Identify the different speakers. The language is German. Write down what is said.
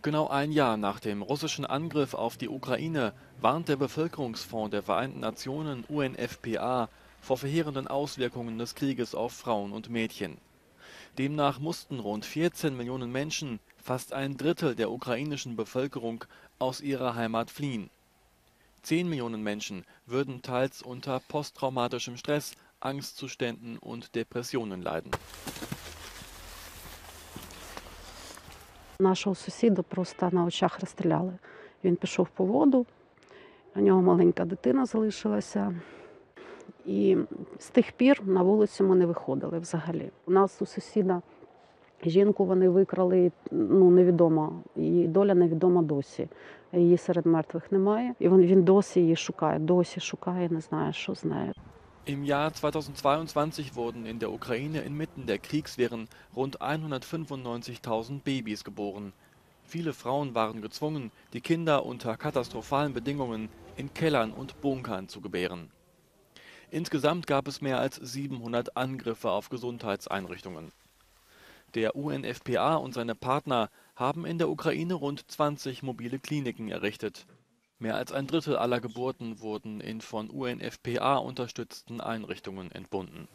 Speaker 1: Genau ein Jahr nach dem russischen Angriff auf die Ukraine warnt der Bevölkerungsfonds der Vereinten Nationen UNFPA vor verheerenden Auswirkungen des Krieges auf Frauen und Mädchen. Demnach mussten rund 14 Millionen Menschen, fast ein Drittel der ukrainischen Bevölkerung, aus ihrer Heimat fliehen. Zehn Millionen Menschen würden teils unter posttraumatischem Stress, Angstzuständen und Depressionen leiden.
Speaker 2: Нашого сусіда просто на очах розстріляли. Він пішов по воду, у нього маленька дитина залишилася. І з тих пір на вулицю ми не виходили взагалі. У нас у сусіда жінку вони викрали, ну невідомо, її доля невідома досі. Її серед мертвих немає. І він, він досі її шукає, досі шукає, не знає, що з нею.
Speaker 1: Im Jahr 2022 wurden in der Ukraine inmitten der Kriegswehren rund 195.000 Babys geboren. Viele Frauen waren gezwungen, die Kinder unter katastrophalen Bedingungen in Kellern und Bunkern zu gebären. Insgesamt gab es mehr als 700 Angriffe auf Gesundheitseinrichtungen. Der UNFPA und seine Partner haben in der Ukraine rund 20 mobile Kliniken errichtet. Mehr als ein Drittel aller Geburten wurden in von UNFPA unterstützten Einrichtungen entbunden